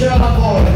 Shall I call